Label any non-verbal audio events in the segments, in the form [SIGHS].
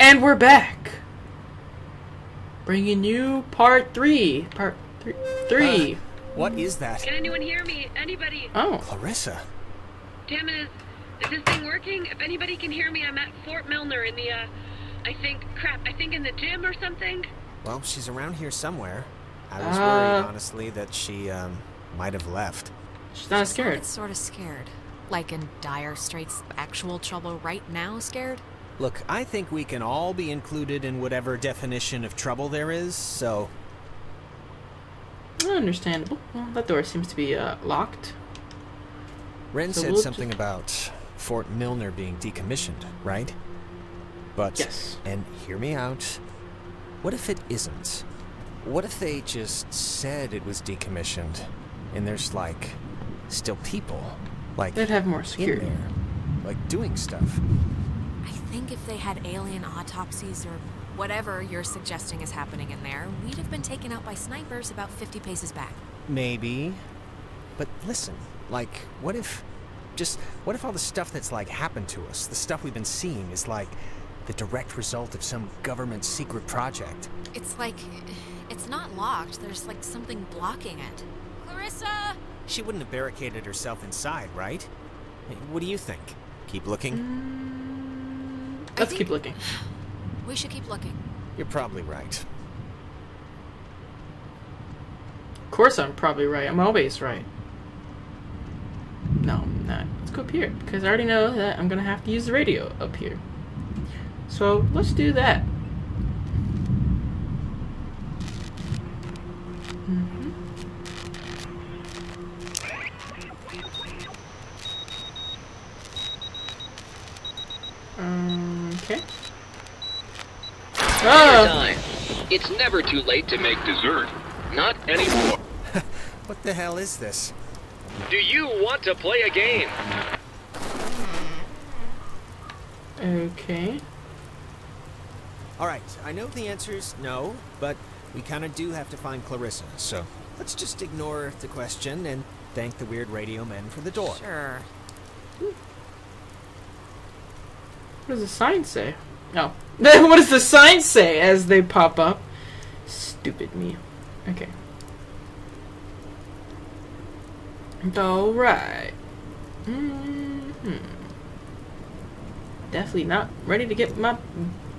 And we're back. Bringing you part three. Part three. Three. What is that? Can anyone hear me? Anybody? oh. Clarissa. Damn it, is, is this thing working? If anybody can hear me, I'm at Fort Milner in the, uh, I think, crap, I think in the gym or something. Well, she's around here somewhere. I was Uh. worried, honestly, that she, um, might have left. She's not Sounded scared. sort of scared. Like in dire straits, actual trouble right now scared? Look, I think we can all be included in whatever definition of trouble there is, so Understandable. Well, that door seems to be uh, locked. Ren So said we'll something about Fort Milner being decommissioned, right? But Yes. and hear me out. What if it isn't? What if they just said it was decommissioned and there's like still people like They'd have more in security. there, like doing stuff? I think if they had alien autopsies or whatever you're suggesting is happening in there, we'd have been taken out by snipers about 50 paces back. Maybe. But listen, like, what if. Just, what if all the stuff that's, like, happened to us, the stuff we've been seeing, is, like, the direct result of some government secret project? It's like. It's not locked, there's like something blocking it. Clarissa! She wouldn't have barricaded herself inside, right? What do you think? Keep looking? Mm, I Let's keep looking. We should keep looking. You're probably right. Of course, I'm probably right. I'm always right. No, I'm not. Let's go up here because I already know that I'm gonna have to use the radio up here. So let's do that. Okay. Oh! It's never too late to make dessert. Not anymore. [LAUGHS] What the hell is this? Do you want to play a game? Okay. Alright, I know the answer is no, but we kinda do have to find Clarissa, so let's just ignore the question and thank the weird radio men for the door. Sure. What does the sign say? Oh. [LAUGHS] what does the sign say as they pop up? Stupid me. Okay. Alright. hmm Definitely not ready to get my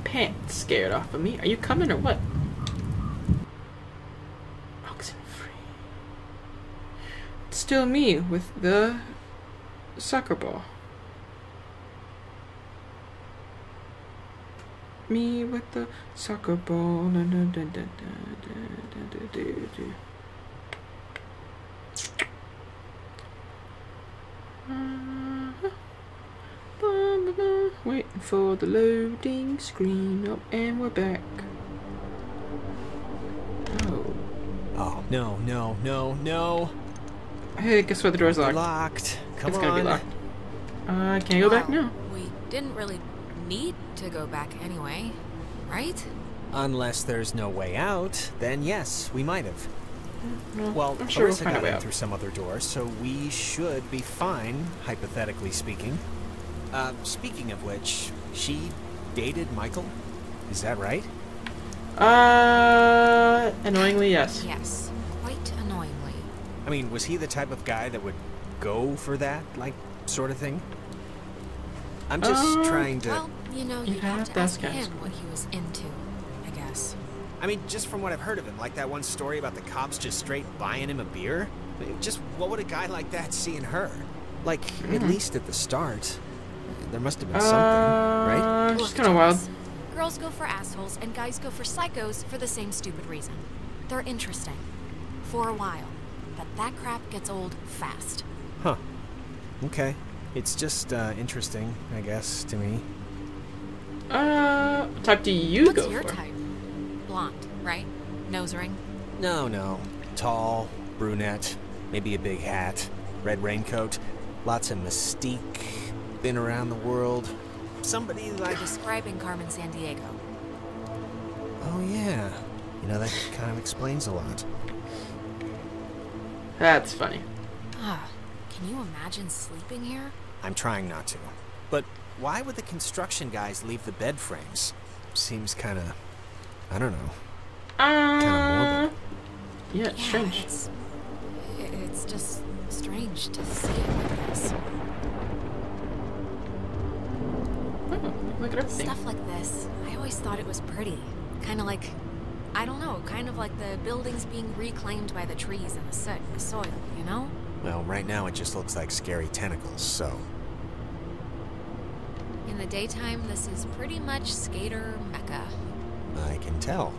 pants scared off of me. Are you coming or what? Oxen free. It's still me with the soccer ball. Me with the soccer ball. Na, na, da, da, da, da, da, da, da, da. Ba, ba, ba. Waiting for the loading screen. Oh, and we're back. Oh. Oh, no, no, no, no. Hey, guess what? The door's We're locked. locked. Come it's on. gonna be locked. Uh, can I go back now? We didn't really need to go back anyway, right? Unless there's no way out, then yes, we might have. No, Well, I'm sure we'll Clarissa find a got in out. through some other door, so we should be fine, hypothetically speaking. Uh, speaking of which, she dated Michael? Is that right? Uh, annoyingly, yes. Yes. Quite annoyingly. I mean, was he the type of guy that would go for that, like, sort of thing? I'm just Uh, trying to. Well, you know, You have have to to ask ask him what he was into, I guess. I mean, just from what I've heard of him, like that one story about the cops just straight buying him a beer. I mean, Just what would a guy like that see in her? Like, at least at the start, there must have been something, right? Uh, Look, it's kind of wild. Girls go for assholes and guys go for psychos for the same stupid reason. They're interesting. For a while. But that crap gets old fast. Huh. Okay. It's just uh, interesting, I guess, to me. Uh, what type do you What's go your for? type? Blonde, right? Nose ring? No, no. Tall, brunette, maybe a big hat, red raincoat, lots of mystique, been around the world. Somebody like. You're describing Carmen Sandiego. Oh, yeah. You know, that kind of explains a lot. That's funny. Ah, Can you imagine sleeping here? I'm trying not to. But why would the construction guys leave the bed frames? Seems kind of, I don't know. Uh, morbid. yeah, it's Yeah, strange. It's, it's just strange to see it like this. Oh, look at everything. Stuff like this, I always thought it was pretty. Kind of like, I don't know, kind of like the buildings being reclaimed by the trees and the soot, the soil, you know? Well, right now it just looks like scary tentacles, so. In the daytime, this is pretty much skater mecca. I can tell.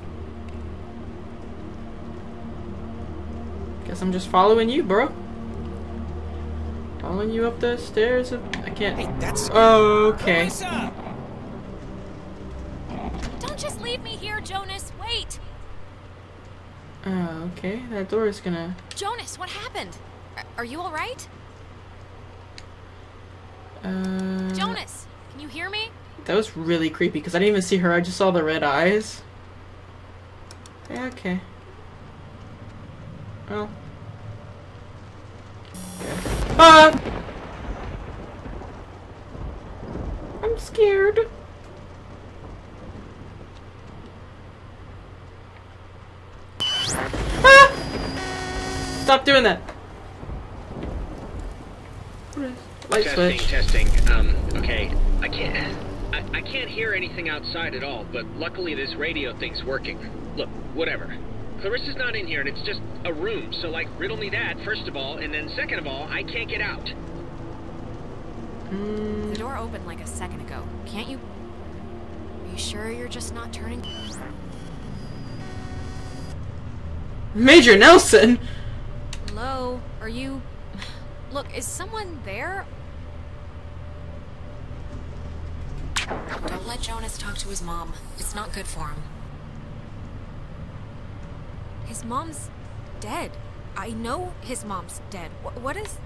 Guess I'm just following you, bro. Following you up the stairs. Of, I can't. Hey, that's. Okay. Don't just leave me here, Jonas. Wait! Uh, okay. That door is gonna. Jonas, what happened? Are, you alright? Uh, Jonas, can you hear me? That was really creepy because I didn't even see her. I just saw the red eyes. Yeah, okay. Well. Yeah. Ah! I'm scared. Ah! Stop doing that. What is- Light testing, switch. testing. Um, okay. I can't. I, I can't hear anything outside at all, but luckily this radio thing's working. Look, whatever. Clarissa's not in here, and it's just a room, so, like, riddle me that, first of all, and then second of all, I can't get out. Mm, The door opened like a second ago. Can't you? Are you sure you're just not turning? Major Nelson. Hello? Are you. Look, is someone there? Don't let Jonas talk to his mom. It's not good for him. His mom's dead. I know his mom's dead. Wh- what is.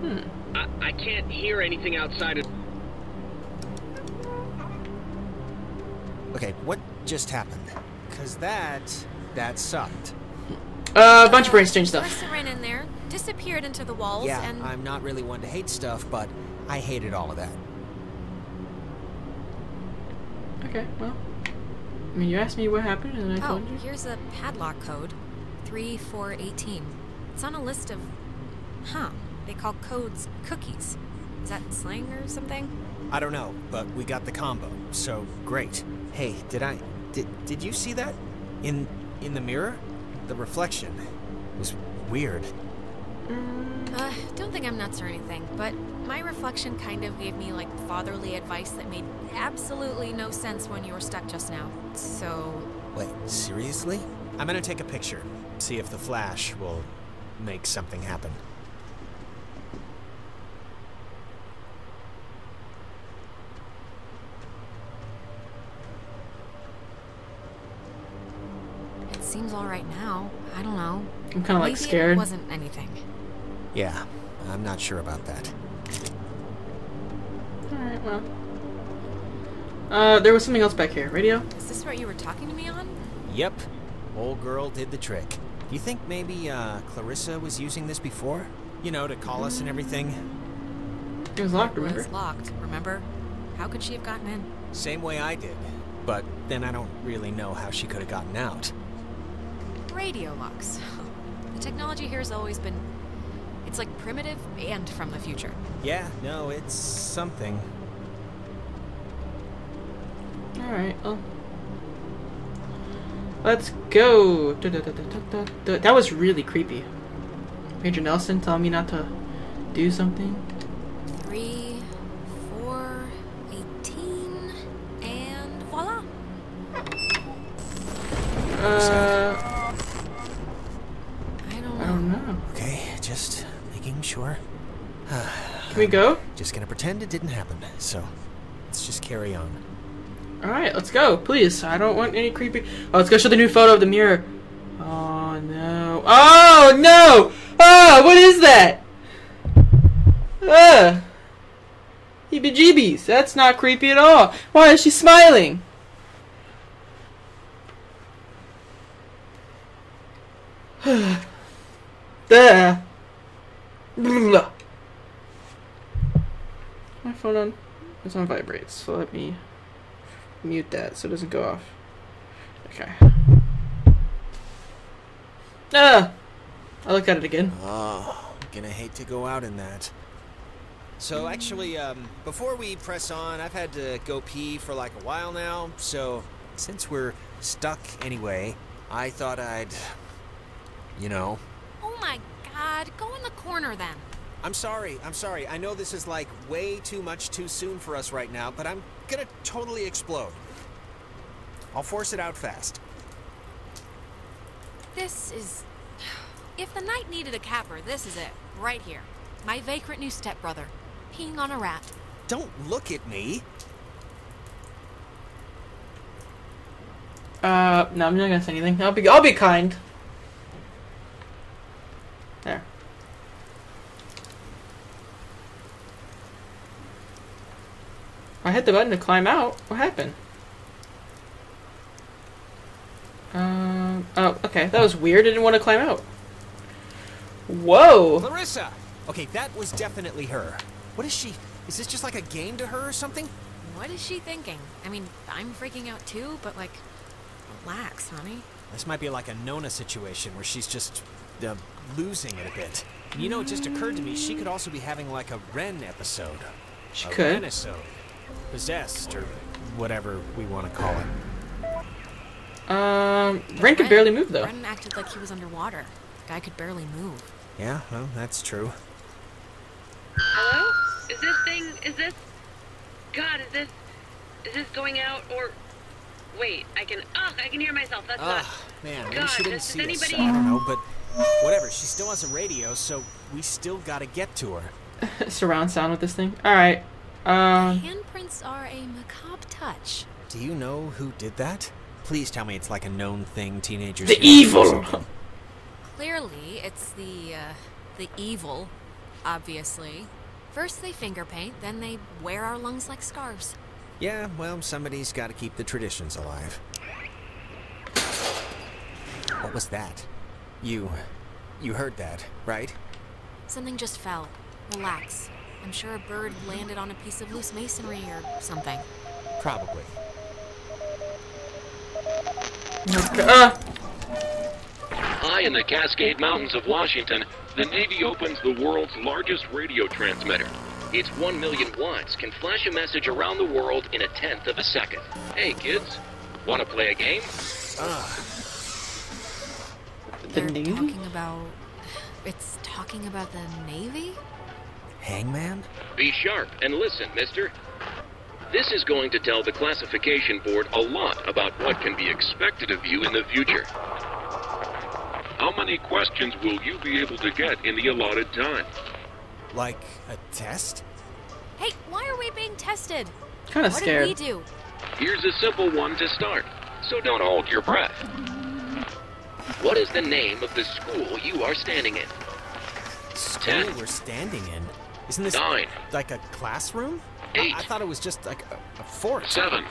Hmm. I, I can't hear anything outside of. Okay, what just happened? Cause that. that sucked. Uh, a bunch of brain strange stuff. Clarissa ran in there, disappeared into the walls, Yeah, and. I'm not really one to hate stuff, but I hated all of that. Okay, well. I mean, you asked me what happened, and I Oh, told you. here's a padlock code 3418. It's on a list of. Huh. They call codes cookies. Is that slang or something? I don't know, but we got the combo, so great. Hey, did I did did you see that? In in the mirror? The reflection was weird. Uh, don't think I'm nuts or anything, but my reflection kind of gave me like fatherly advice that made absolutely no sense when you were stuck just now. So, Wait, seriously? I'm gonna take a picture. See if the flash will make something happen. it seems alright now. I don't know. I'm kind of like scared. It wasn't anything. Yeah, I'm not sure about that. Alright, well. Uh, there was something else back here. Radio? Is this what you were talking to me on? Yep, old girl did the trick. Do you think maybe uh, Clarissa was using this before? You know, to call us and everything. It was locked, remember? It remember? was locked, remember? How could she have gotten in? Same way I did. But then I don't really know how she could have gotten out. Radio locks. The technology here has always been. It's like primitive and from the future. Yeah, no, it's something. Alright, well. Let's go. Da, da, da. That was really creepy. Major Nelson telling me not to do something. Three, four, eighteen, and voila. Uh, I don't I know. don't know. Okay, just making sure. Can we go? Just gonna pretend it didn't happen. So, let's just carry on. Alright, let's go. Please. I don't want any creepy. Oh, let's go show the new photo of the mirror. Oh, no. Oh, no! Oh, what is that? Ah. Ugh. Heebie jeebies. That's not creepy at all. Why is she smiling? [SIGHS] There. Blah. My phone on. It's on vibrate, so let me mute that so it doesn't go off. Okay. Ah! I looked at it again. Oh, gonna hate to go out in that. So actually, um, before we press on, I've had to go pee for like a while now. So since we're stuck anyway, I thought I'd, you know. Oh my god, go in the corner then. I'm sorry. I'm sorry. I know this is like way too much too soon for us right now, but I'm gonna totally explode. I'll force it out fast. This is. If the night needed a capper, this is it. Right here. My vagrant new stepbrother. Peeing on a rat. Don't look at me. Uh, no, I'm not gonna say anything. I'll be, I'll be kind. I hit the button to climb out. What happened? Um. Oh, okay. That was weird. I didn't want to climb out. Whoa. Clarissa! Okay, that was definitely her. What is she? Is this just like a game to her or something? What is she thinking? I mean, I'm freaking out too, but like, relax, honey. This might be like a Nona situation where she's just uh, losing it a bit. You know, it just occurred to me she could also be having like a Ren episode. She a could. Renisode. Possessed, or whatever we want to call it. Um. Ren could barely move though. Brennan acted like he was underwater. Guy could barely move. Yeah, well, that's true. Hello? Is this thing, is this, God, is this, is this going out or, wait, I can, oh, I can hear myself, that's not, Ah, man, maybe God, she didn't does see us. anybody- I don't know, but whatever. She still has a radio, so we still gotta get to her. [LAUGHS] Surround sound with this thing. All right. Um. Handprints are a macabre touch. Do you know who did that? Please tell me it's like a known thing teenagers. The do or evil. Clearly, it's the, uh, the evil, obviously. First they finger paint, then they wear our lungs like scarves. Yeah, well, somebody's got to keep the traditions alive. What was that? You. You heard that, right? Something just fell. Relax. I'm sure a bird landed on a piece of loose masonry or something. Probably. Uh, High in the Cascade Mountains of Washington, the Navy opens the world's largest radio transmitter. It's 1 million watts, can flash a message around the world in a tenth of a second. Hey, kids, want to play a game? The They're Navy? talking about. It's talking about the Navy? Hangman? Be sharp and listen, mister. This is going to tell the classification board a lot about what can be expected of you in the future. How many questions will you be able to get in the allotted time? Like a test? Hey, why are we being tested? kind of scared. what scared. did we do? Here's a simple one to start, so don't hold your breath. What is the name of the school you are standing in? School Ten. we're standing in. Isn't this Nine. like a classroom? Eight. I, I thought it was just like a, a fort. Seven.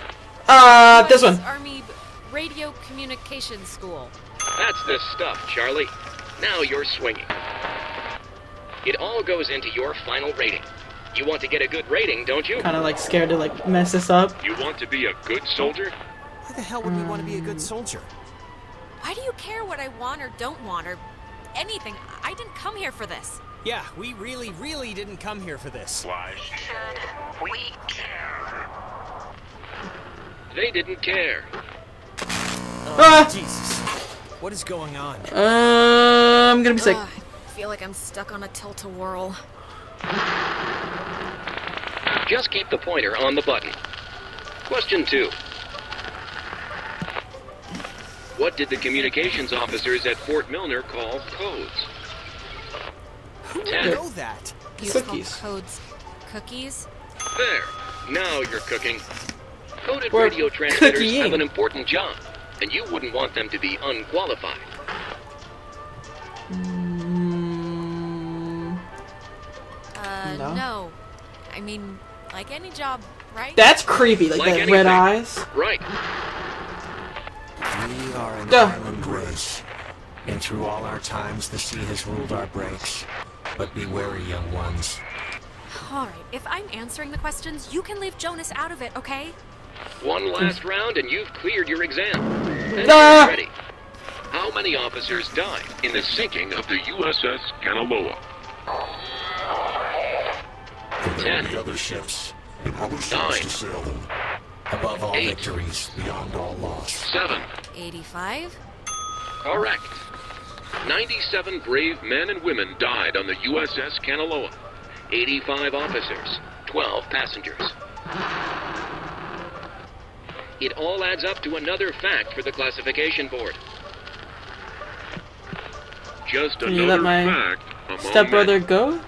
Uh, this one. Army Radio Communications School. That's the stuff, Charlie. Now you're swinging. It all goes into your final rating. You want to get a good rating, don't you? Kind of like scared to like mess this up. You want to be a good soldier? Why the hell would we want to be a good soldier? Why do you care what I want or don't want or anything? I didn't come here for this. Yeah, we really, really didn't come here for this. Why should we care? They didn't care. Ah! Jesus. What is going on? Uh, I'm gonna be sick. Ugh, I feel like I'm stuck on a tilt-a-whirl. Just keep the pointer on the button. Question two. What did the communications officers at Fort Milner call codes? Who would know that? You Cookies. codes cookies? There. Now you're cooking. Coded We're radio transmitters cooking. have an important job, and you wouldn't want them to be unqualified. Mm, Uh, No. no. I mean, like any job, right? that's creepy. Like, Like that anything. red eyes. Right. We are an Duh. island race. And through all our times, the sea has ruled our breaks. But be wary, young ones. Alright, if I'm answering the questions, you can leave Jonas out of it, okay? One last round and you've cleared your exam. And you're ready. How many officers died in the sinking of the USS Kanaloa? Ten. the other ships and other ships Nine. to sail them. Above all Eight. victories, Beyond all loss. Seven. 85? Correct. 97 brave men and women died on the USS Kanaloa. 85 officers, 12 passengers. It all adds up to another fact for the classification board. Just Can you let my fact Stepbrother go?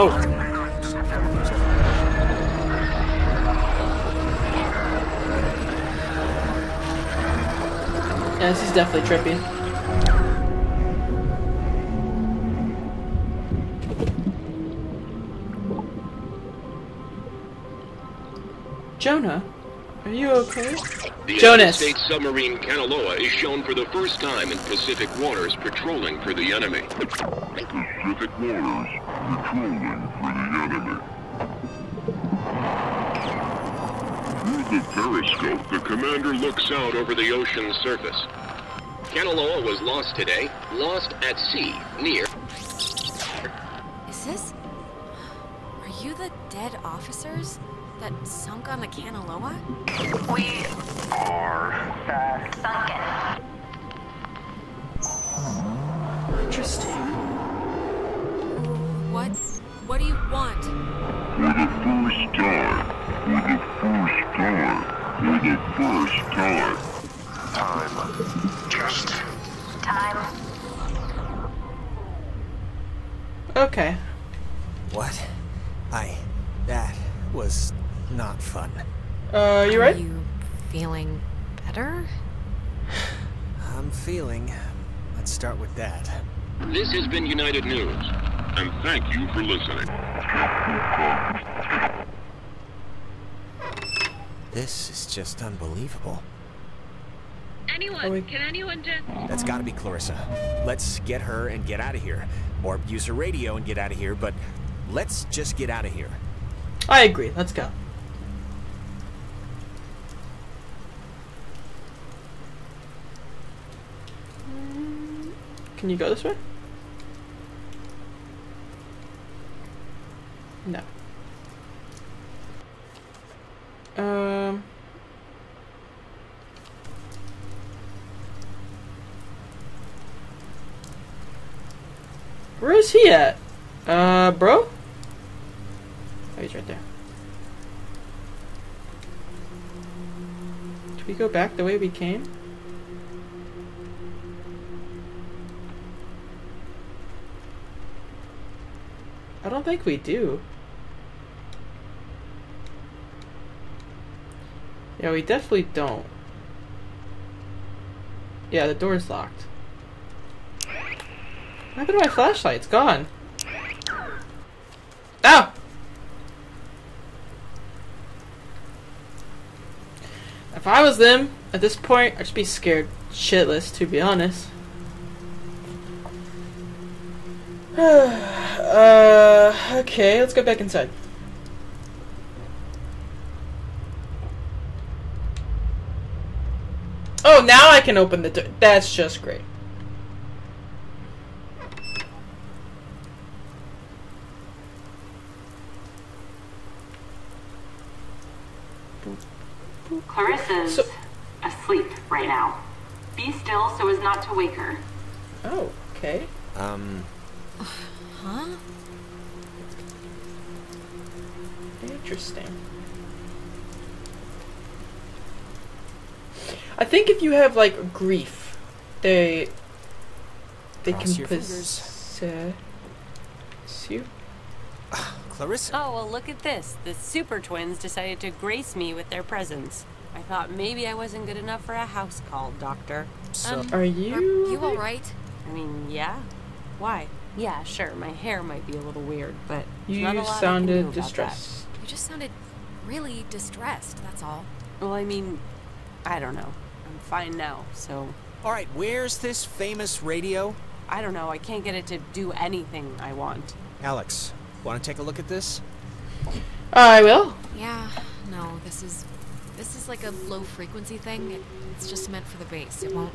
Whoa. Yeah, this is definitely trippy. Jonah, are you okay? The Jonas. United States submarine Kanaloa is shown for the first time in Pacific waters patrolling for the enemy. Pacific waters, patrolling for the enemy. Through the periscope, the commander looks out over the ocean's surface. Kanaloa was lost today, lost at sea, near. Is this. Are you the dead officers that sunk on the Kanaloa? For the first time. Time. Just Time. Okay. What? I. That was not fun. Uh, you Are right? you feeling better? I'm feeling. Let's start with that. This has been United News, and thank you for listening. This is just unbelievable. Anyone, can anyone just... That's gotta be Clarissa. Let's get her and get out of here. Or use her radio and get out of here, but let's just get out of here. I agree. Let's go. Can you go this way? No. At? Uh, bro? Oh, he's right there. Do we go back the way we came? I don't think we do. Yeah, we definitely don't. Yeah, the door's locked. What happened to my flashlight? It's gone. Oh! If I was them, at this point, I'd just be scared shitless, to be honest. [SIGHS] uh, okay, let's go back inside. Oh, now I can open the door. That's just great. Clarissa's So- asleep right now. Be still so as not to wake her. Oh, okay. Um, Huh? Interesting. I think if you have like grief, they they Cross can your possess you. [SIGHS] Clarissa. Oh, well, look at this. The Super Twins decided to grace me with their presence. I thought maybe I wasn't good enough for a house call, Doctor. So, um, Are you? Are you alright? I mean, yeah. Why? Yeah, sure. My hair might be a little weird, but You not a lot I can do sounded about that. distressed. You just sounded really distressed, that's all. Well, I mean, I don't know. I'm fine now, so all right, where's this famous radio? I don't know. I can't get it to do anything I want. Alex, want to take a look at this? I will. Yeah, no, this is this is like a low frequency thing. It, it's just meant for the base. It won't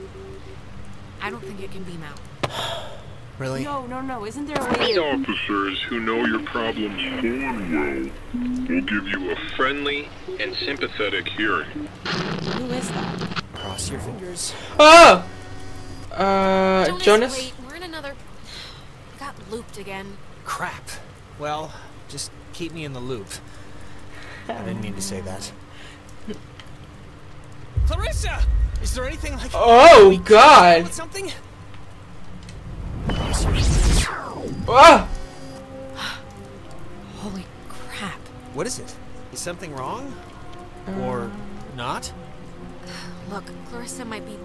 I don't think it can beam out. [SIGHS] Really? No, no, no. Isn't there a way? Police officers who know your problems full and well will give you a friendly and sympathetic hearing. Who is that? Cross your fingers. Oh! Uh, Jonas, Jonas? wait, we're in another [SIGHS] got looped again. Crap. Well, just keep me in the loop. I didn't mean to say that. Clarissa! Is there anything like Oh, God. something? Ah! [SIGHS] Holy crap. What is it? Is something wrong? Or not? Look, Clarissa might be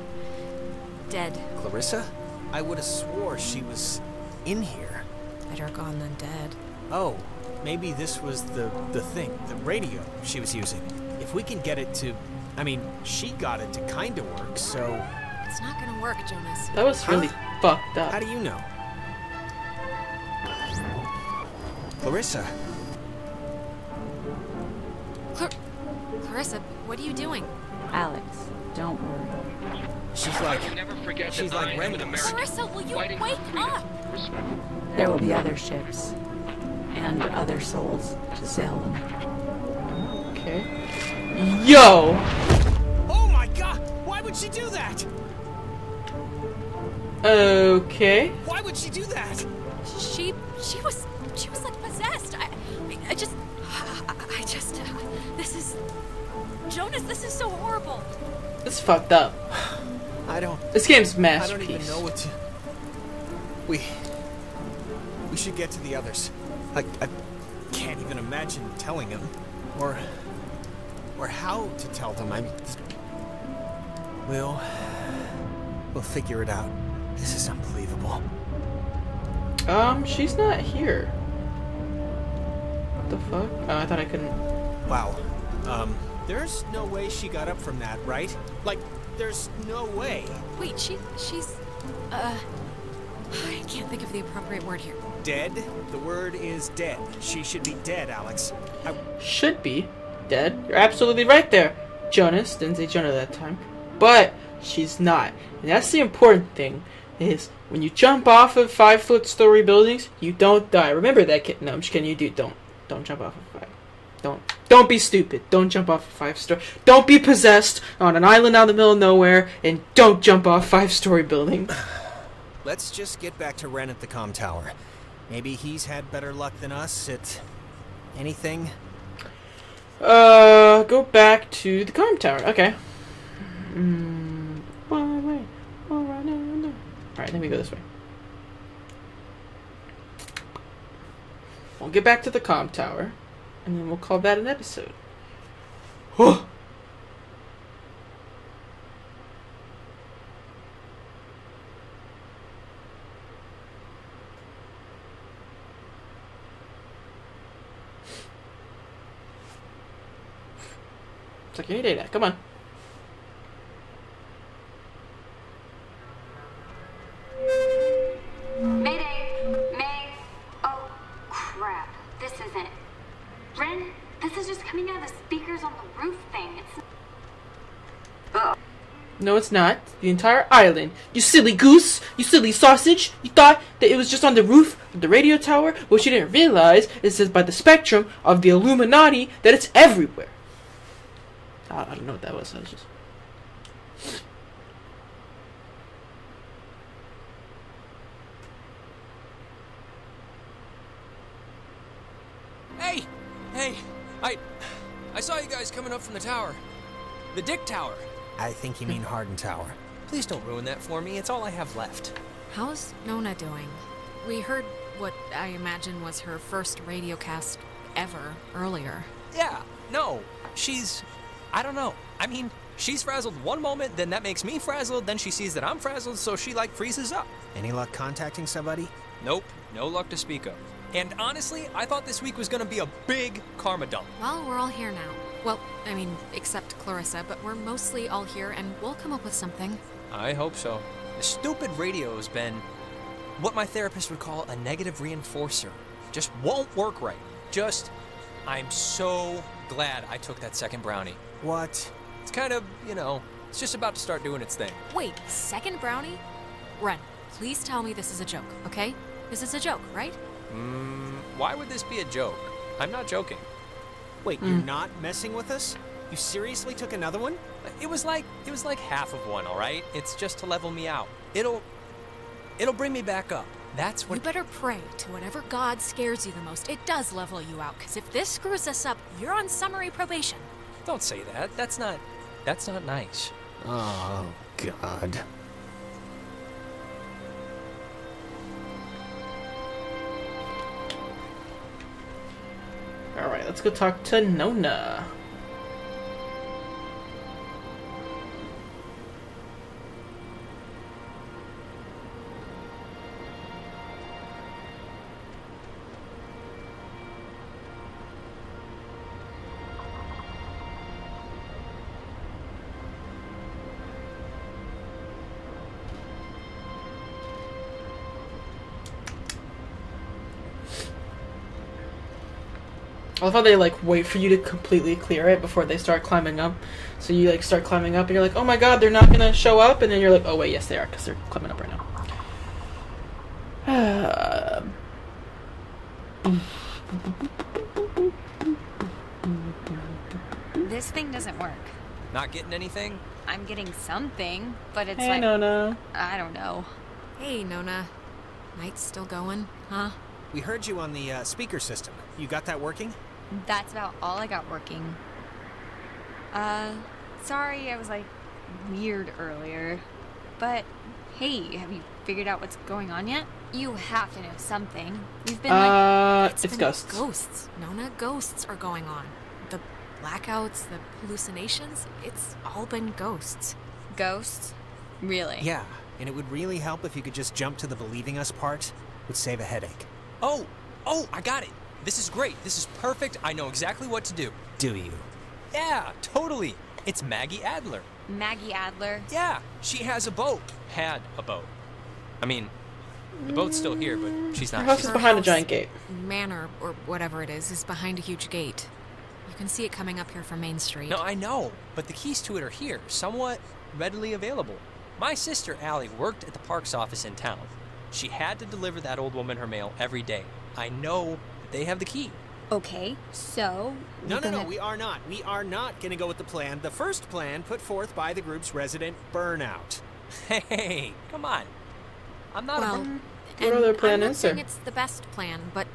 dead. Clarissa? I would have swore she was in here. Better gone than dead. Oh, maybe this was the the thing, the radio she was using. If we can get it to I mean, she got it to kind of work, so It's not gonna work, Jonas. That was really fucked up. how do you know? Clarissa, Clar- Clarissa, what are you doing? Alex, don't worry. she's like You never forget She's like I am an Reynolds. American. Clarissa, will you wake up? There will be other ships and other souls to sail them. Okay. Yo! Oh my god! Why would she do that? Okay. Why would she do that? She she was she was like possessed. I I, I just I, I just uh, this is Jonas. This is so horrible. It's fucked up. [SIGHS] I don't This game's masterpiece. I don't even know what to We we should get to the others. I I can't even imagine telling him or or how to tell them. I mean We'll we'll figure it out. This is unbelievable. Um, she's not here. What the fuck? Oh, I thought I couldn't. Wow. Um, there's no way she got up from that, right? Like, there's no way. Wait, she she's uh I can't think of the appropriate word here. Dead? The word is dead. She should be dead, Alex. I, Should be dead. You're absolutely right there. Jonas didn't say Jonah that time, but she's not. And that's the important thing. Is when you jump off of five foot story buildings, you don't die. Remember that, kid. No, I'm just kidding. You do. Don't. Don't jump off of five. Don't. Don't be stupid. Don't jump off a five story. Don't be possessed on an island out in the middle of nowhere, and don't jump off five story buildings. [SIGHS] let's just get back to Ren at the com tower. Maybe he's had better luck than us at anything. Uh, go back to the com tower. Okay. Mm. All right, no, no. All right, let me go this way. We'll get back to the com tower, and then we'll call that an episode. Oh. It's like any day now. Come on. Not. The entire island. You silly goose! You silly sausage! You thought that it was just on the roof of the radio tower? What you didn't realize is that by the spectrum of the Illuminati that it's everywhere. I, I don't know what that was. I was just. Hey! Hey! I... I saw you guys coming up from the tower. The Dick Tower. I think you mean Harden Tower. Please don't ruin that for me. It's all I have left. How's Nona doing? We heard what I imagine was her first radio cast ever earlier. Yeah, no. She's... I don't know. I mean, she's frazzled one moment, then that makes me frazzled, then she sees that I'm frazzled, so she like freezes up. Any luck contacting somebody? Nope, no luck to speak of. And honestly, I thought this week was gonna be a big karma dump. Well, we're all here now. Well, I mean, except Clarissa, but we're mostly all here and we'll come up with something. I hope so. The stupid radio has been what my therapist would call a negative reinforcer. Just won't work right. Just, I'm so glad I took that second brownie. What? It's kind of, you know, it's just about to start doing its thing. Wait, second brownie? Ren, please tell me this is a joke, okay? This is a joke, right? Mm, why would this be a joke? I'm not joking. Wait, you're mm. not messing with us? You seriously took another one? It was like it was like half of one, all right? It's just to level me out. It'll it'll bring me back up. That's what You better pray to whatever god scares you the most. It does level you out, because if this screws us up, you're on summary probation. Don't say that. That's not that's not nice. Oh, God. Let's go talk to Nona. Love how they like wait for you to completely clear it before they start climbing up. So you like start climbing up and you're like, oh my god, they're not gonna show up, and then you're like, oh wait, yes they are because they're climbing up right now. [SIGHS] This thing doesn't work. Not getting anything? I'm getting something, but it's hey like Nona. I don't know. Hey, Nona. Night's still going, huh? We heard you on the uh, speaker system. You got that working? That's about all I got working. Uh, sorry I was like weird earlier. But hey, have you figured out what's going on yet? You have to know something. You've been like Uh, it's, been ghosts. Ghosts. Nona, ghosts are going on. The blackouts, the hallucinations, it's all been ghosts. ghosts. Really? Yeah, and it would really help if you could just jump to the believing us part. Would save a headache. Oh, oh, I got it. This is great. This is perfect. I know exactly what to do. Do you? Yeah, totally. It's Maggie Adler. Maggie Adler. Yeah, she has a boat. Had a boat. I mean, the boat's still here, but she's not. Her not. house is behind a giant gate. Manor, or whatever it is, is behind a huge gate. You can see it coming up here from Main Street. No, I know, but the keys to it are here, somewhat readily available. My sister Allie worked at the parks office in town. She had to deliver that old woman her mail every day. I know that they have the key. Okay, so No, no, no, gonna- we are not. We are not going to go with the plan, the first plan put forth by the group's resident burnout. Hey, come on. I'm not well, a. and What other plan I'm not is saying there? it's the best plan, but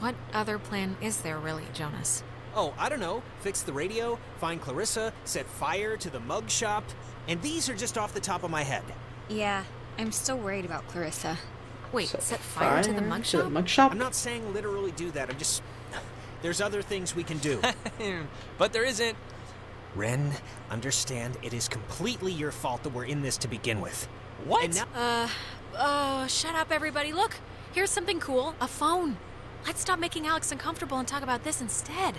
what other plan is there really, Jonas? Oh, I don't know. Fix the radio, find Clarissa, set fire to the mug shop. And these are just off the top of my head. Yeah, I'm still worried about Clarissa. Wait, Set set, fire, to the mug to shop? the mug shop? I'm not saying literally do that. I'm just. There's other things we can do. [LAUGHS] but there isn't. Ren, understand it is completely your fault that we're in this to begin with. What? And now- Uh, oh, shut up, everybody. Look, here's something cool a phone. Let's stop making Alex uncomfortable and talk about this instead.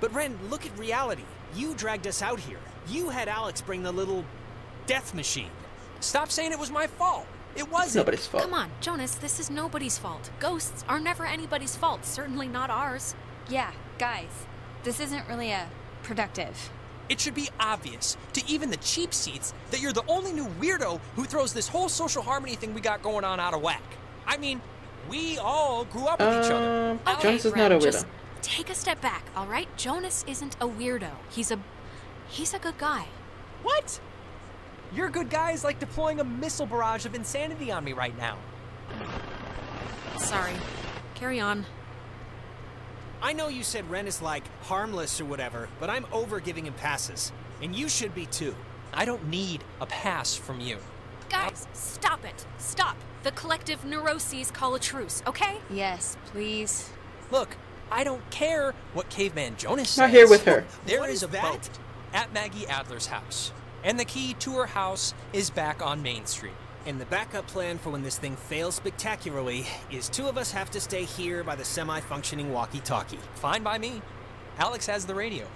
But Ren, look at reality. You dragged us out here. You had Alex bring the little death machine. Stop saying it was my fault. It wasn't. nobody's fault. Come on, Jonas, this is nobody's fault. Ghosts are never anybody's fault, certainly not ours. Yeah, guys, this isn't really a productive. It should be obvious to even the cheap seats that you're the only new weirdo who throws this whole social harmony thing we got going on out of whack. I mean, we all grew up with each other. Um, Okay, Jonas is not a weirdo. just take a step back, all right? Jonas isn't a weirdo. He's a he's a good guy. What? Your good guy is like deploying a missile barrage of insanity on me right now. Sorry. Carry on. I know you said Ren is like harmless or whatever, but I'm over giving him passes. And you should be too. I don't need a pass from you. Guys, stop it. Stop. The collective neuroses call a truce, okay? Yes, please. Look, I don't care what caveman Jonas says. Not here with her. There What is is a that? boat, at Maggie Adler's house. And the key to her house is back on Main Street. And the backup plan for when this thing fails spectacularly is two of us have to stay here by the semi-functioning walkie-talkie. Fine by me. Alex has the radio.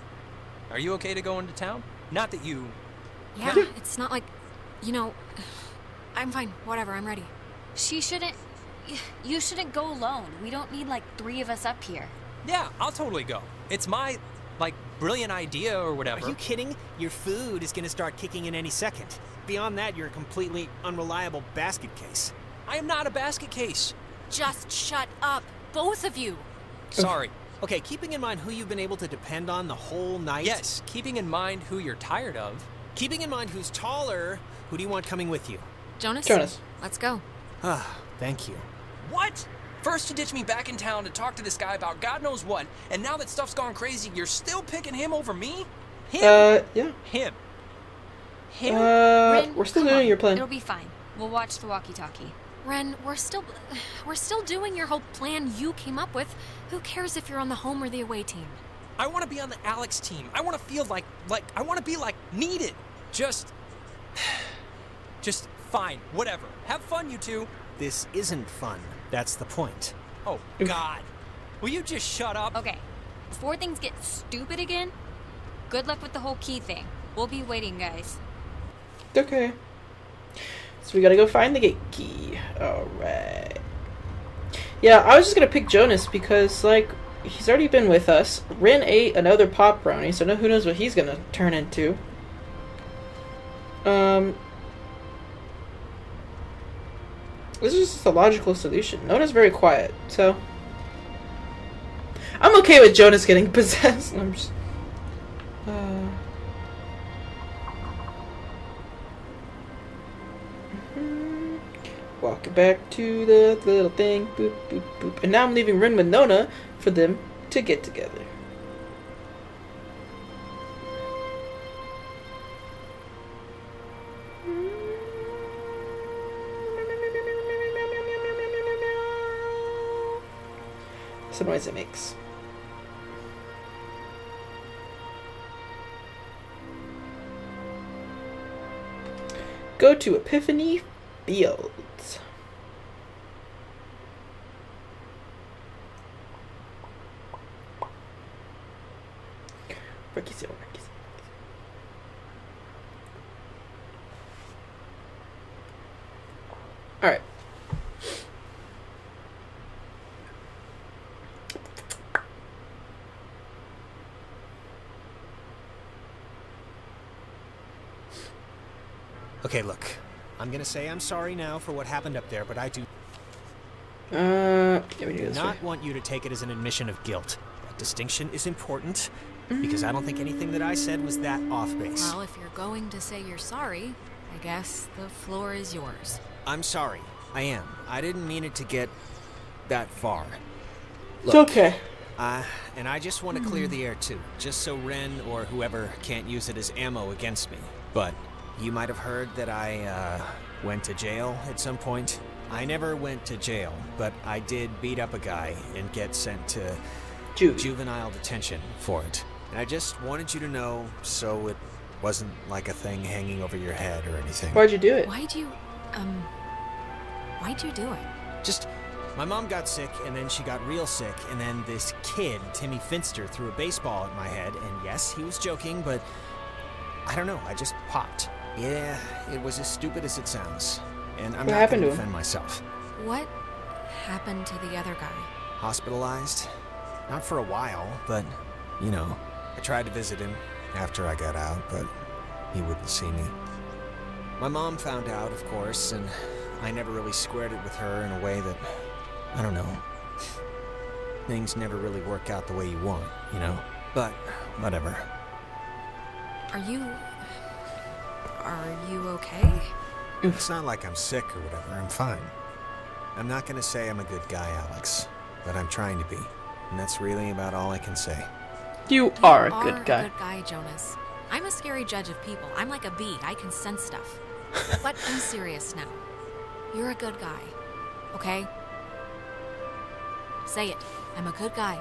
Are you okay to go into town? Not that you. Yeah, it's not like, you know, [SIGHS] I'm fine. Whatever, I'm ready. She shouldn't. You shouldn't go alone. We don't need like three of us up here. Yeah, I'll totally go. It's my, like, brilliant idea or whatever. Are you kidding? Your food is gonna start kicking in any second. Beyond that, you're a completely unreliable basket case. I am not a basket case. Just shut up, both of you. Sorry. [LAUGHS] Okay, keeping in mind who you've been able to depend on the whole night. Yes, keeping in mind who you're tired of. Keeping in mind who's taller, who do you want coming with you? Jonas? Jonas. Let's go. Ah, thank you. What? First you ditch me back in town to talk to this guy about God knows what, and now that stuff's gone crazy, you're still picking him over me? Him? Uh, yeah. Him. Him? Uh, Ren, we're still doing on. your plan. It'll be fine. We'll watch the walkie-talkie. Ren, we're still we're still doing your whole plan you came up with. Who cares if you're on the home or the away team? I want to be on the Alex team. I want to feel like, like, I want to be like needed. Just, [SIGHS] just fine. Whatever. Have fun, you two. This isn't fun. That's the point. Oh God. Will you just shut up? Okay. Before things get stupid again, good luck with the whole key thing. We'll be waiting, guys. Okay. So we gotta go find the gate key. Alright. Yeah, I was just gonna pick Jonas because, like, he's already been with us. Ren ate another pop brownie, so no, who knows what he's gonna turn into. Um. This is just a logical solution. Nona's very quiet, so. I'm okay with Jonas getting [LAUGHS] possessed. I'm just. Uh. Walking back to the little thing, boop, boop, boop. And now I'm leaving Ren with Nona for them to get together. The noise it makes. Go to Epiphany Fields. Ricky Zero, Okay, look. I'm gonna say I'm sorry now for what happened up there, but I do Uh, yeah, we do this not way. want you to take it as an admission of guilt. That distinction is important because I don't think anything that I said was that off base. Well, if you're going to say you're sorry, I guess the floor is yours. I'm sorry. I am. I didn't mean it to get that far. It's okay. Uh, and I just want to clear the air too, just so Ren or whoever can't use it as ammo against me. But you might have heard that I uh, went to jail at some point. I never went to jail, but I did beat up a guy and get sent to Juvie. juvenile detention for it. And I just wanted you to know so it wasn't like a thing hanging over your head or anything. Why'd you do it? Why'd you, um, why'd you do it? Just, my mom got sick, and then she got real sick, and then this kid, Timmy Finster, threw a baseball at my head, and yes, he was joking, but I don't know, I just popped. Yeah, it was as stupid as it sounds, and I'm What not gonna to him? defend myself. What happened to the other guy? Hospitalized? Not for a while, but, you know, I tried to visit him after I got out, but he wouldn't see me. My mom found out, of course, and I never really squared it with her in a way that, I don't know. Things never really work out the way you want, you know? But, whatever. Are you, are you okay? It's not like I'm sick or whatever, I'm fine. I'm not gonna say I'm a good guy, Alex, but I'm trying to be. And that's really about all I can say. You are a are good guy. a good guy, Jonas. I'm a scary judge of people. I'm like a bee. I can sense stuff. [LAUGHS] but I'm serious now. You're a good guy. Okay? Say it. I'm a good guy.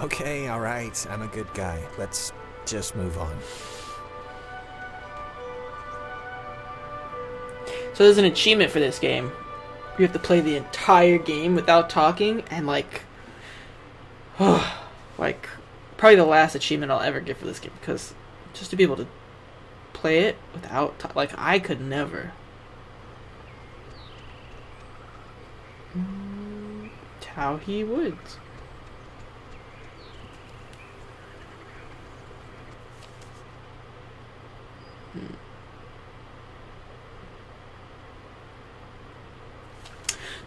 Okay, alright, I'm a good guy. Let's just move on. So there's an achievement for this game. You have to play the entire game without talking, and like, oh, [SIGHS] like, probably the last achievement I'll ever get for this game because just to be able to play it without ta- like I could never. Mm, Towhee Woods. Hmm.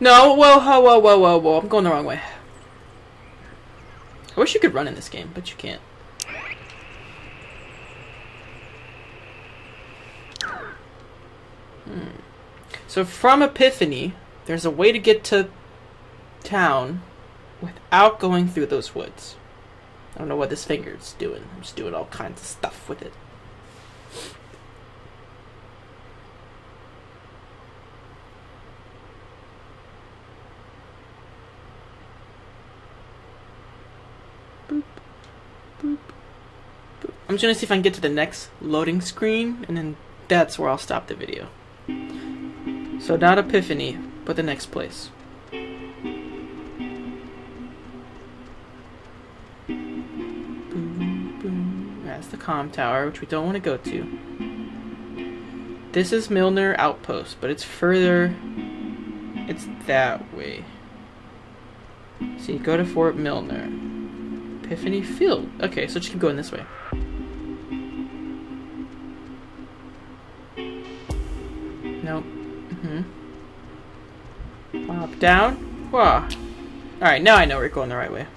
No, whoa, whoa, whoa, whoa, whoa! I'm going the wrong way. I wish you could run in this game, but you can't. Hmm. So from Epiphany, there's a way to get to town without going through those woods. I don't know what this finger's doing. I'm just doing all kinds of stuff with it. Boop, boop, boop. I'm just gonna see if I can get to the next loading screen, and then that's where I'll stop the video. So not Epiphany, but the next place. Boom, boom. That's the com tower, which we don't want to go to. This is Milner Outpost, but it's further. It's that way. So you go to Fort Milner. Epiphany Field. Okay, so just keep going this way. Down. Wah. Alright, now I know we're going the right way.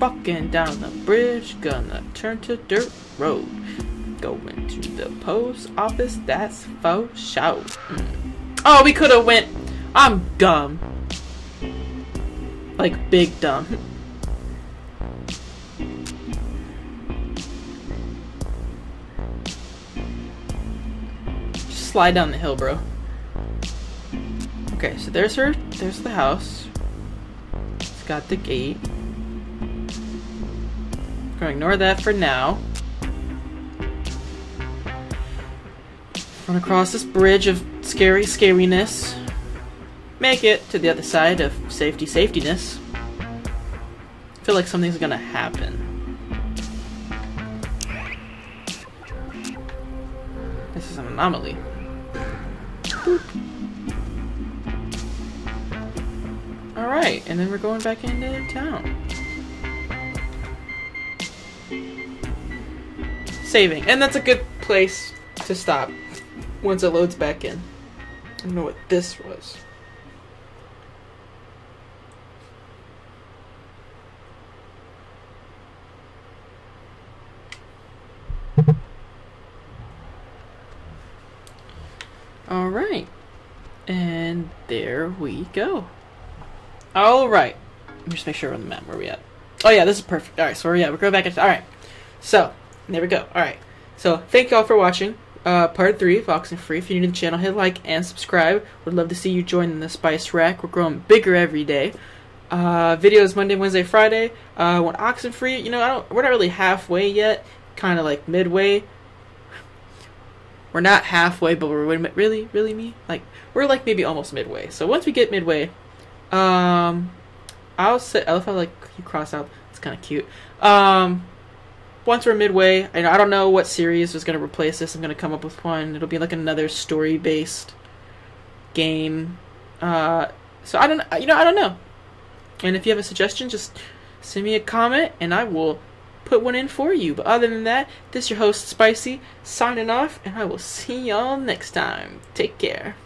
Walking down the bridge, gonna turn to dirt road. Going to the post office, that's faux show. Mm. Oh, we could have went. I'm dumb. Like big dumb. [LAUGHS] slide down the hill, bro. Okay, so there's her. There's the house. It's got the gate. Gonna ignore that for now. Run across this bridge of scary scariness. Make it to the other side of safety safetyness. feel like something's gonna happen. This is an anomaly. Alright, and then we're going back into town. Saving. And that's a good place to stop once it loads back in. I don't know what this was. Alright. And there we go. Alright. Let me just make sure we're on the map. Where we at? Oh yeah, this is perfect. Alright, so yeah, we're going back into alright. So, there we go. Alright. So thank y'all for watching. Uh, part three of Oxenfree. If you're new to the channel, hit like and subscribe. Would love to see you join the Spice Rack. We're growing bigger every day. Uh, videos Monday, Wednesday, Friday. Uh, when Oxenfree, you know, I don't. We're not really halfway yet. Kind of like midway. We're not halfway, but we're really, really me. Like we're like maybe almost midway. So once we get midway, um, I'll say. I how like you cross out. It's kind of cute. Um, once we're midway, I, I don't know what series is going to replace this. I'm going to come up with one. It'll be like another story based game. Uh, so I don't, you know, I don't know. And if you have a suggestion, just send me a comment and I will put one in for you. But other than that, this is your host Spicy signing off, and I will see y'all next time. Take care.